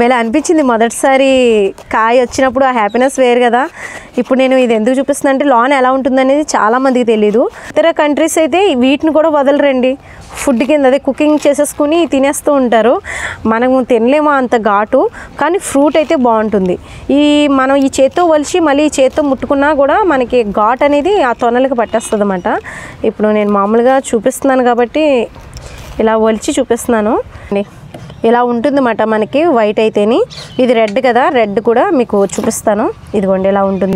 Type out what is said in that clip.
భలే అనిపించింది మొదటిసారి కాయ వచ్చినప్పుడు ఆ హ్యాపీనెస్ వేరు కదా. ఇప్పుడు నేను ఇది ఎందుకు చూపిస్తున్నా అంటే లాన్ ఎలా ఉంటుందనేది చాలామందికి తెలియదు ఇతర కంట్రీస్ అయితే వీటిని కూడా వదలరండి. ఫుడ్ కింద అదే కుకింగ్ చేసేసుకుని తినేస్తూ ఉంటారు. మనము తినలేము అంత ఘాటు కానీ ఫ్రూట్ అయితే బాగుంటుంది. ఈ మనం ఈ చేత్తో వలిచి మళ్ళీ ఈ చేత్తో ముట్టుకున్నా కూడా మనకి ఘాట్ అనేది ఆ తొనలకి పట్టేస్తుంది అనమాట ఇప్పుడు నేను మామూలుగా చూపిస్తున్నాను కాబట్టి ఇలా ఒలిచి చూపిస్తున్నాను. ఇలా ఉంటుందన్నమాట మనకి వైట్ అయితేని. ఇది రెడ్ కదా రెడ్ కూడా మీకు చూపిస్తాను. ఇదిగోండి ఇలా ఉంటుంది.